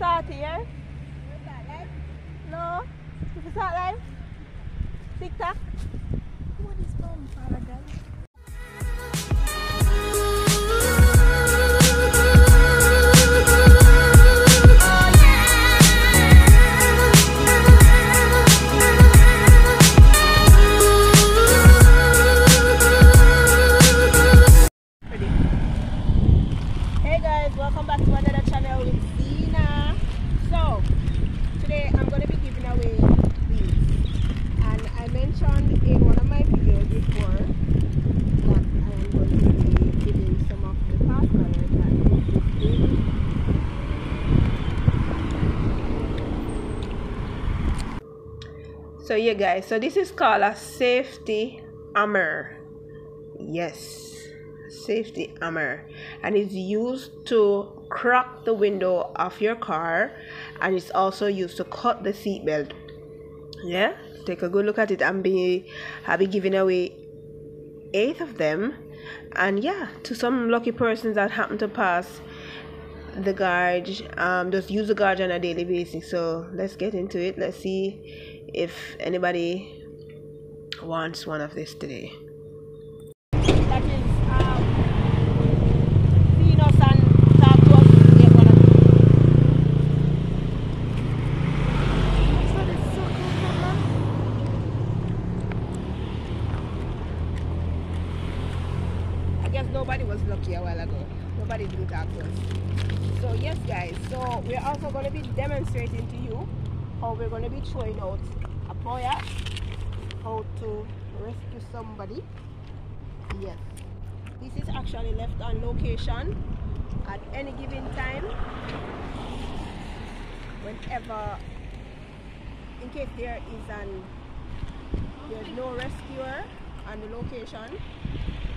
start here? No. You start live? TikTok? What is? So yeah guys, so this is called a safety hammer. Yes, safety hammer, and it's used to crack the window of your car, and it's also used to cut the seatbelt. Yeah, take a good look at it. and be I'll be giving away eight of them, and yeah, to some lucky persons that happen to pass the guard, um, just use the guard on a daily basis. So let's get into it. Let's see if anybody wants one of this today. That is um. I guess nobody was lucky a while ago. Nobody didn't talk. So yes guys, so we're also going to be demonstrating to you how we're going to be throwing out a boya, how to rescue somebody. Yes. This is actually left on location at any given time. Whenever, in case there is an, there's no rescuer on the location,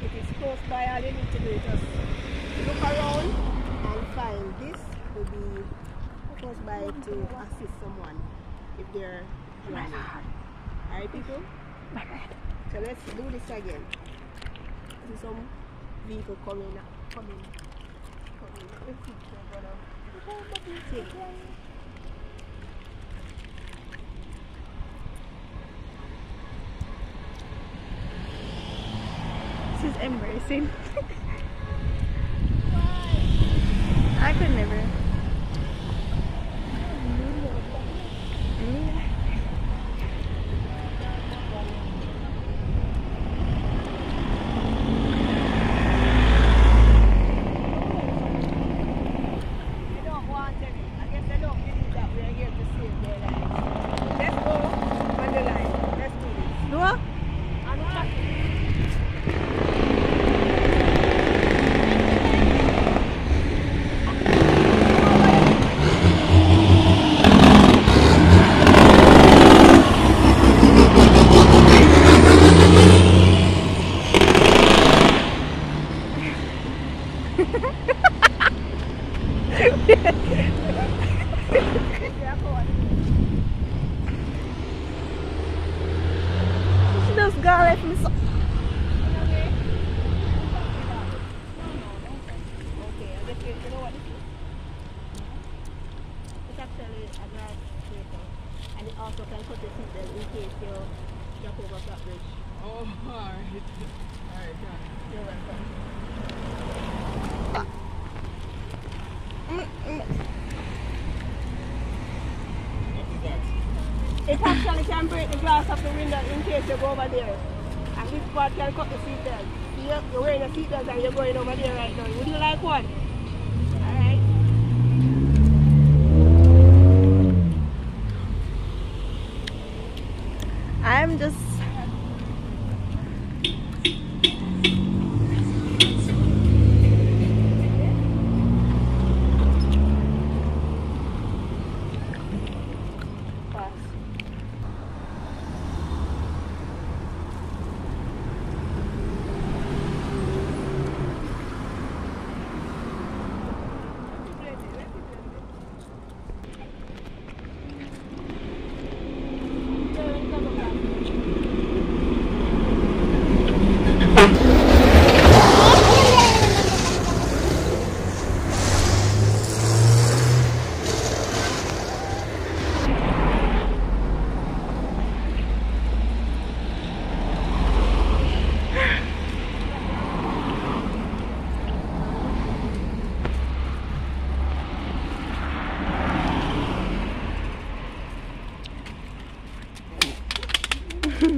it's close by, all you need to do is just look around and find this will be close by to assist someone if they're drowning. Alright people? So let's do this again. See some vehicle coming up, coming, coming. Let's see if they're gonna take it. This is embarrassing. I could never. They don't want any. I guess they don't believe that we're here to save their lives. Let's go on the line. Let's do this. Dua? And what? Yeah, go on. She just got left me so. Okay. Okay, I guess you, you know what this is? It's actually a glass breaker. And it also can cut the seatbelt in case you jump over that bridge. Oh, alright. Alright, got it. You're welcome. It actually can break the glass of the window in case you go over there. And this part can cut the seatbelt. See, you're, you're wearing a seatbelt and you're going over there right now. Would you like one? Alright. I'm just. Pass. Turn, come back.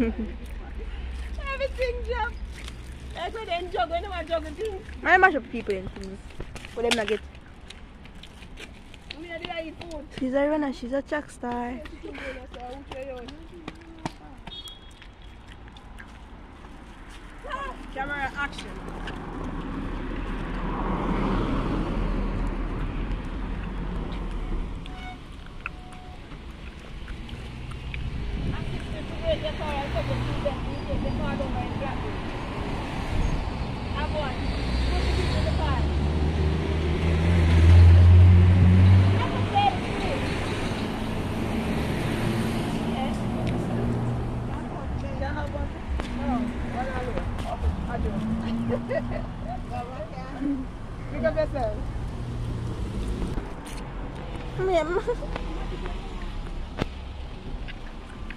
Everything want juggle things. I mash up people in things. For them not get. She's a runner, she's a track star. Camera action.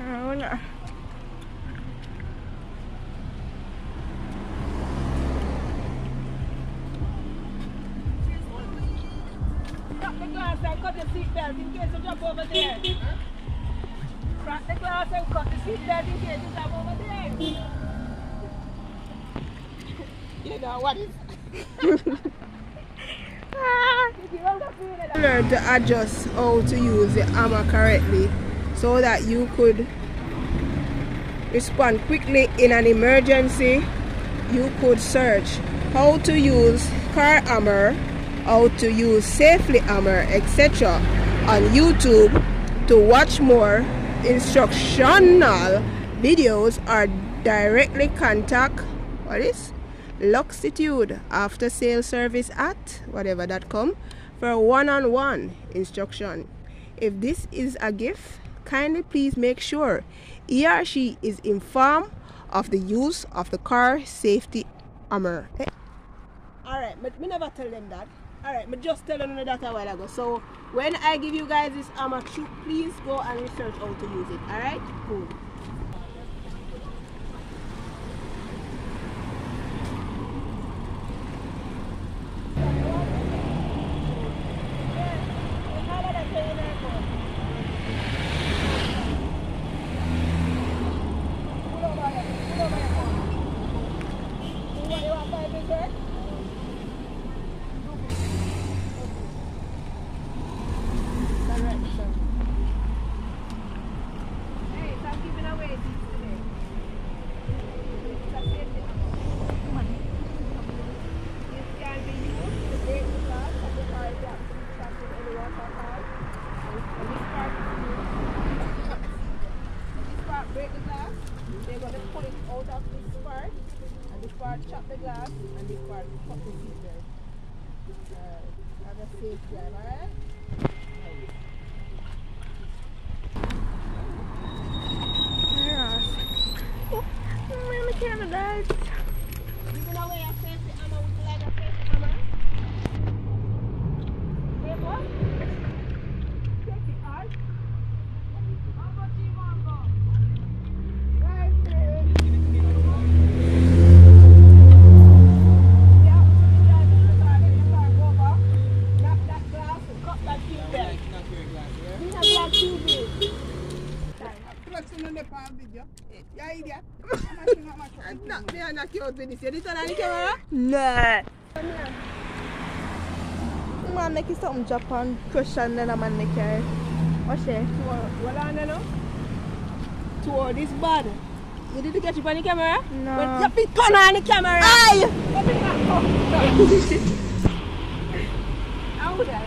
Oh. Crack the glass and cut the seatbelt in case you jump over there. Crack the glass and cut the seatbelt in case you jump over there. you know what is ah. Learn to adjust how to use the hammer correctly so that you could respond quickly in an emergency. You could search how to use car hammer how to use safely hammer etc. on YouTube to watch more instructional videos or directly contact what is Luxitude after sales service at whatever that come for one-on-one instruction. If this is a gift, kindly please make sure he or she is informed of the use of the car safety hammer. Alright, but me never tell them that. Alright, but just tell them that a while ago. So when I give you guys this armor please go and research how to use it. Alright? Cool. Hey, stop giving away things today. Stop saying this. This can be used to break the glass of the car that trapped in any water pipe. And this part is used to chop the seatbelt. This part break the glass, they're going to pull it out of this part, and this part chop the glass, and this part cut the seatbelt. Uh, have a safe drive, alright? Oh, my camera died. Giving away a safety hammer with like a safety hammer. Wait, what? Safety art? How much you want go? Right there. Yeah, drive in the car, let the car go over. Knock that glass and cut that tube there. These are glass tube big. Yeah, idiot. Knock me and knock you out with this. You did turn on the camera? Nah. Man, make it something Japan crush and then a man make it. What's it? What on there now? To this bad. You did catch it on the camera? No. But you fit gun on the camera. Aye! You fit that up. How would I?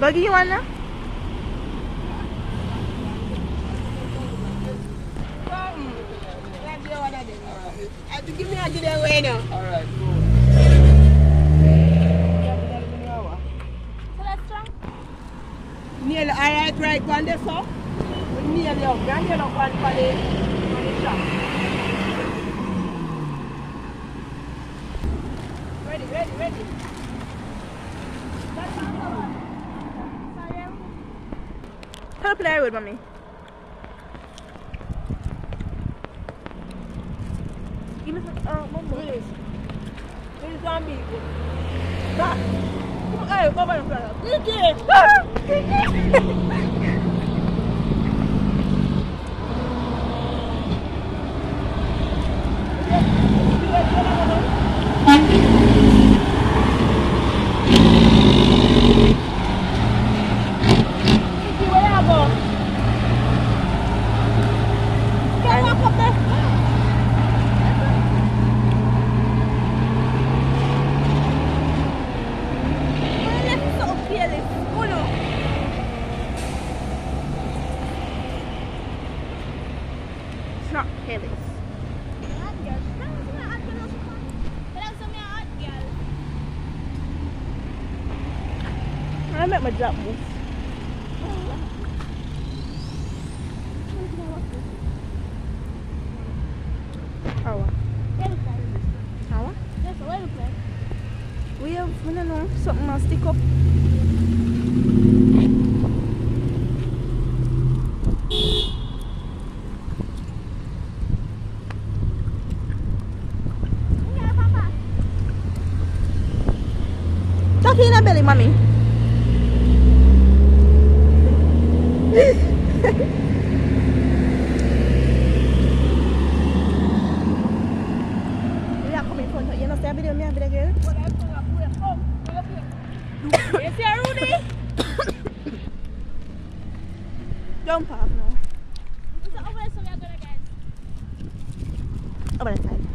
Buggy you want now? Come. Let's do what I did. I have to give me a good away now. Alright, cool. Nearly alright right on this so. We nearly up. Are nearly up on the, the shop. Ready, ready, ready. The to play with mommy? Give me some, uh, one more. Willis. Willis on me. Back. Hey, come on, brother. Don't make me drop this. Awa. Awa? We have, I don't know, something must stick up. Tuck in a belly, mommy. You are coming from you video me, video girl. Yes, yeah, Rudy. Jump off now. Over there, so we are gonna get. Over the side.